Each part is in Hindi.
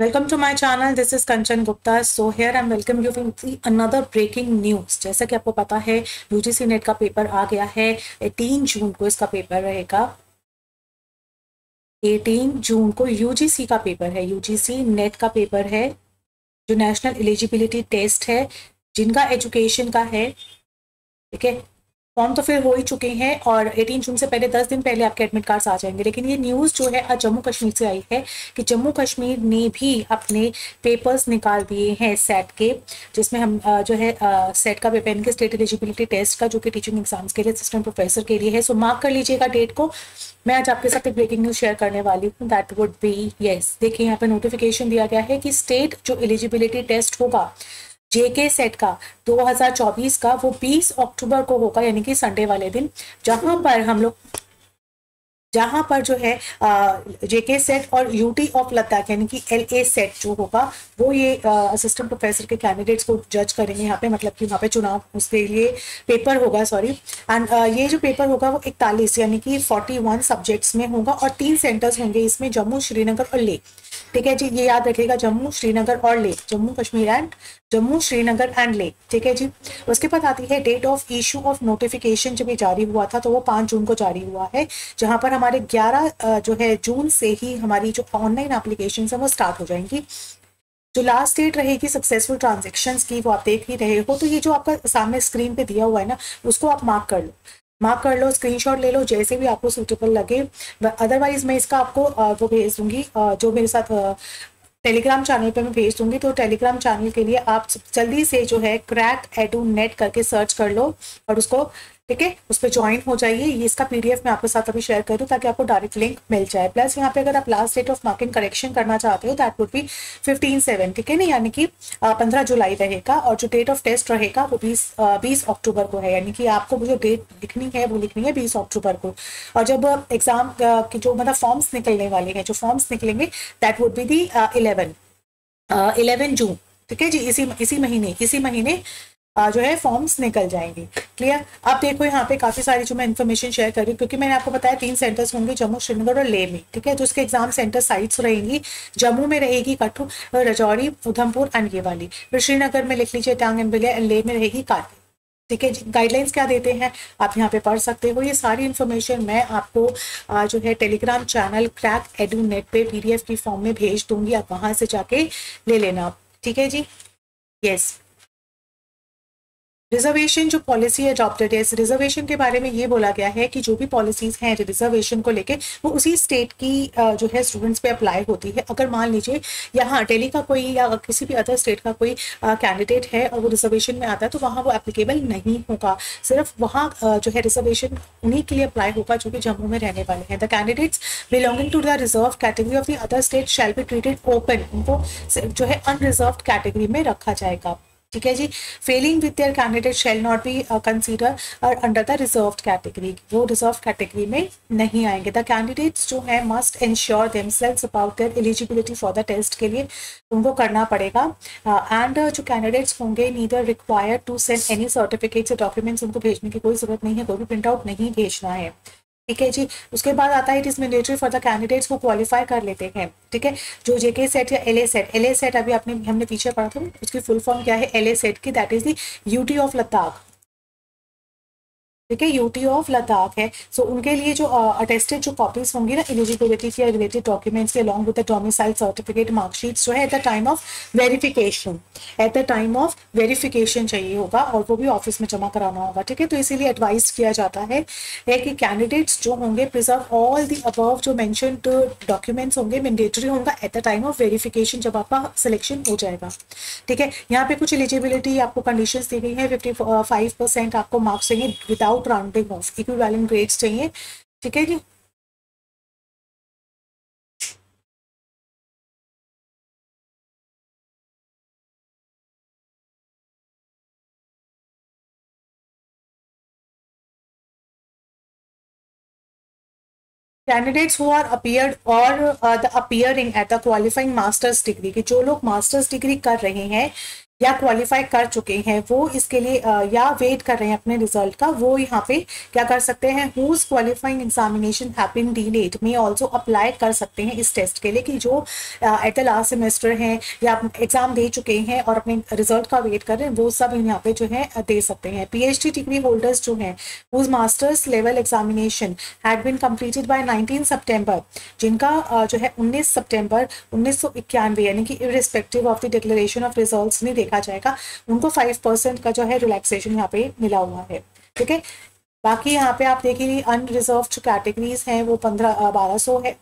To my channel. This is Kanchan Gupta. So, here I'm welcome you to see another breaking news. जैसा कि आपको पता है यूजीसी नेट का पेपर आ गया है 18 जून को इसका पेपर रहेगा 18 जून को यूजीसी का पेपर है यूजीसी नेट का पेपर है, जो नेशनल एलिजिबिलिटी टेस्ट है, जिनका एजुकेशन का है ठीक है फॉर्म तो फिर हो ही चुके हैं और 18 जून से पहले 10 दिन पहले आपके एडमिट कार्ड्स आ जाएँगे। लेकिन ये न्यूज़ जो है आज जम्मू कश्मीर से आई है कि जम्मू कश्मीर ने भी अपने पेपर्स निकाल दिए हैं सेट के, जिसमें हम जो है सेट का पेपर इनके स्टेट एलिजिबिलिटी टेस्ट का, जो कि टीचिंग एग्ज़ाम्स के लिए असिस्टेंट प्रोफेसर के लिए है। सो मार्क कर लीजिएगा डेट को। मैं आज आपके साथ एक ब्रेकिंग न्यूज़ शेयर करने वाली हूँ। दैट वुड बी येस देखिए यहाँ पे नोटिफिकेशन दिया गया है कि स्टेट जो एलिजिबिलिटी टेस्ट होगा जेके सेट का 2024 का, वो 20 अक्टूबर को होगा, यानी कि संडे वाले दिन, जहाँ पर हम लोग जहाँ पर जो है जेके सेट और यूटी ऑफ़ लद्दाख यानी कि एल ए सेट जो होगा, वो ये असिस्टेंट प्रोफेसर के कैंडिडेट्स को जज करेंगे यहाँ पे मतलब कि वहाँ पे चुनाव उसके लिए पेपर होगा सॉरी एंड ये जो पेपर होगा वो इकतालीस, यानी कि फोर्टी वन सब्जेक्ट्स में होगा और तीन सेंटर्स होंगे इसमें, जम्मू, श्रीनगर और लेह ठीक है जी? ये याद रखिएगा, जम्मू, श्रीनगर और ले जम्मू, कश्मीर एंड जम्मू, श्रीनगर एंड ले ठीक है जी? उसके बाद आती है date of issue of notification जब ये जारी हुआ था तो वो पाँच जून को जारी हुआ है, जहाँ पर हमारे ग्यारह जो है जून से ही हमारी जो ऑनलाइन एप्लीकेशन है वो स्टार्ट हो जाएँगी। जो लास्ट डेट रहेगी सक्सेसफुल ट्रांजेक्शन की, वो आप देख ही रहे हो तो ये जो आपका सामने स्क्रीन पे दिया हुआ है ना, उसको आप मार्क कर लो। मार्क कर लो स्क्रीनशॉट ले लो, जैसे भी आपको सूटेबल लगे। अदरवाइज़ मैं इसका आपको वो भेज दूँगी जो मेरे साथ टेलीग्राम चैनल पे मैं भेज दूँगी तो टेलीग्राम चैनल के लिए आप जल्दी से जो है क्रैक एडू नेट करके सर्च कर लो और उसको ठीक है? उस पर ज्वाइन हो जाइए। ये इसका पीडीएफ मैं आपके साथ अभी शेयर करूँ ताकि आपको डायरेक्ट लिंक मिल जाए। प्लस यहाँ पे अगर आप last date of marking correction करना चाहते हो that would be fifteen seven ठीक है? ना यानी कि पंद्रह जुलाई रहेगा और जो डेट ऑफ़ टेस्ट रहेगा वो बीस बीस अक्टूबर को है। यानी कि आपको जो डेट लिखनी है, वो लिखनी है बीस अक्टूबर को। और जब एग्ज़ाम के जो मतलब फॉर्म्स निकलने वाले हैं, जो फॉर्म्स निकलेंगे that would be the eleven eleven June ठीक है जी? इसी इसी महीने इसी महीने जो है फॉर्म्स निकल जाएँगे। क्लियर अब देखो यहाँ पे काफ़ी सारी जो मैं इन्फॉर्मेशन शेयर कर रही हूँ, क्योंकि मैंने आपको बताया तीन सेंटर्स होंगे, जम्मू, श्रीनगर और लेह में, ठीक है? तो उसके एग्ज़ाम सेंटर साइट्स रहेंगी, जम्मू में रहेगी कठू, रजौरी, उधमपुर ये वाली। फिर श्रीनगर में लिख लीजिए, टांग एंड बिलिया एंड में रहेगी कार्तिक, ठीक है? गाइडलाइंस क्या देते हैं? आप यहाँ पे पढ़ सकते हो। ये सारी इन्फॉर्मेशन मैं आपको जो है Telegram channel crack edu net पे पीडीएफ की फॉर्म में भेज दूँगी, आप वहाँ से जाके ले लेना, ठीक है जी? यस रिजर्वेशन जो पॉलिसी अडॉप्टेड है इस रिजर्वेशन के बारे में ये बोला गया है कि जो भी पॉलिसीज़ हैं रिजर्वेशन को लेके, वो उसी स्टेट की जो है स्टूडेंट्स पे अप्लाई होती है। अगर मान लीजिए, यहाँ डेली का कोई या किसी भी अदर स्टेट का कोई कैंडिडेट है और वो रिजर्वेशन में आता है तो वहाँ वो एप्लीकेबल नहीं होगा। सिर्फ़ वहाँ जो है रिजर्वेशन उन्हीं के लिए अप्लाई होगा जो कि जम्मू में रहने वाले हैं। The candidates belonging to the reserve category of the other state shall be treated open उनको जो है अनरिजर्व कैटेगरी में रखा जाएगा। ठीक है जी? Failing with their candidate shall not be consider और अंडर द रिज़र्व कैटेगरी वो रिज़र्व कैटेगरी में नहीं आएँगे। द कैंडिडेट्स जो है must ensure themselves about their eligibility for the test के लिए उनको करना पड़ेगा। एंड uh, जो कैंडिडेट्स होंगे neither required to send any certificates या डॉक्यूमेंट्स उनको भेजने की कोई ज़रूरत नहीं है कोई भी प्रिंट आउट नहीं भेजना है। ठीक है जी? उसके बाद आता है it is mandatory for the candidates को क्वालिफाई कर लेते हैं, ठीक है? जो जेके सेट या A SET L A SET अभी आपने, हमने पीछे पढ़ा था, उसकी फुल फॉर्म क्या है? एल ए सेट की that is the UT of Ladakh ठीक है? यूटी ऑफ़ लद्दाख है। सो so, उनके लिए जो अटेस्टेड uh, जो कॉपीज होंगी ना एलिजिबिलिटी के रिलेटेड डॉक्यूमेंट्स के along with the domicile certificate marksheets जो है at the time of verification at the time of verification चाहिए होगा और वो भी ऑफ़िस में जमा कराना होगा ठीक है? तो इसीलिए एडवाइज किया जाता है, है कि कैंडिडेट्स जो होंगे प्रिजर्व ऑल दी अबव जो मैंशन डॉक्यूमेंट्स होंगे मैंडेटरी होगा at the time of verification जब आपका सिलेक्शन हो जाएगा। ठीक है? यहाँ पे कुछ एलिजिबिलिटी आपको कंडीशन दी गई है फिफ्टी फाइव परसेंट आपको मार्क्स चाहिए without without rounding off equivalent grades चाहिए, ठीक है जी? कैंडिडेट्स हु आर अपियर्ड और the appearing at the qualifying masters degree के जो लोग मास्टर्स डिग्री कर रहे हैं या क्वालिफाई कर चुके हैं, वो इसके लिए या वेट कर रहे हैं अपने रिज़ल्ट का, वो यहाँ पे क्या कर सकते हैं whose qualifying examination happen delayed में ऑल्सो अप्लाई कर सकते हैं इस टेस्ट के लिए कि जो एट द लास्ट सेमेस्टर हैं या एग्ज़ाम दे चुके हैं और अपने रिज़ल्ट का वेट कर रहे हैं, वो सब यहाँ पे जो है, दे सकते हैं। पी पीएचडी डिग्री होल्डर्स जो हैं whose masters level examination had been completed by 19 सितंबर जिनका जो है 19 सितंबर उन्नीस यानी कि irrespective of the declaration of results नहीं जाएगा, उनको फाइव परसेंट का जो है रिलैक्सेशन यहाँ पे मिला हुआ है, ठीक है? बाकी यहाँ पे आप देखिए अनरिजर्व कैटेगरीज हैं, वो पंद्रह, बारह सौ है।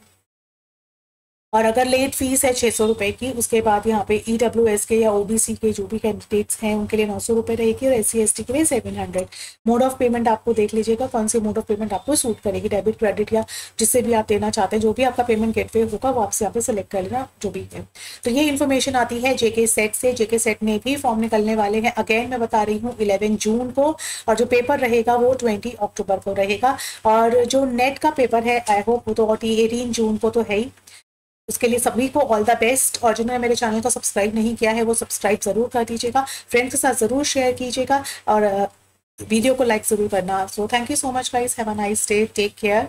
और अगर लेट फ़ीस है छः सौ रुपये की, उसके बाद यहाँ पे ई डब्ल्यू एस के या ओ बी सी के जो भी कैंडिडेट्स हैं, उनके लिए नौ सौ रुपये रहेगी और एस सी एस टी के लिए seven hundred mode of payment आपको देख लीजिएगा, कौन सी मोड ऑफ़ पेमेंट आपको सूट करेगी डेबिट क्रेडिट या जिससे भी आप देना चाहते हैं, जो भी आपका पेमेंट गेटवे होगा, वो आपसे यहाँ पे सेलेक्ट कर लेना, जो भी है। तो ये इन्फॉर्मेशन आती है जेके सेट से। जेके सेट में भी फॉर्म निकलने वाले हैं। अगेन मैं बता रही हूँ इलेवन जून को और जो पेपर रहेगा, वो ट्वेंटी अक्टूबर को रहेगा। और जो नेट का पेपर है आई होप वो तो एटीन जून को तो है ही। उसके लिए सभी को ऑल द बेस्ट और जिन्होंने मेरे चैनल को सब्सक्राइब नहीं किया है, वो सब्सक्राइब ज़रूर कर दीजिएगा. फ्रेंड्स के साथ ज़रूर शेयर कीजिएगा और वीडियो को लाइक ज़रूर करना. So thank you so much guys have a nice day take care